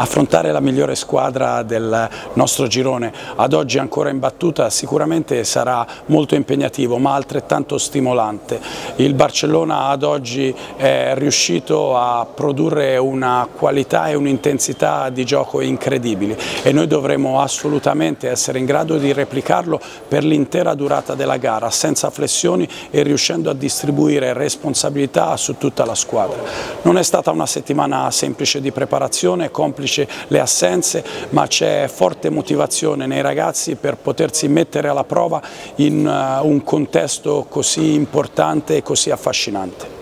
affrontare la migliore squadra del nostro girone, ad oggi ancora imbattuta, sicuramente sarà molto impegnativo ma altrettanto stimolante. Il Barcellona ad oggi è riuscito a produrre una qualità e un'intensità di gioco incredibili e noi dovremo assolutamente essere in grado di replicarlo per l'intera durata della gara, senza flessioni e riuscendo a distribuire responsabilità su tutta la squadra. Non è stata una settimana semplice di preparazione, complice le assenze, ma c'è forte motivazione nei ragazzi per potersi mettere alla prova in uh, un contesto così importante e così affascinante.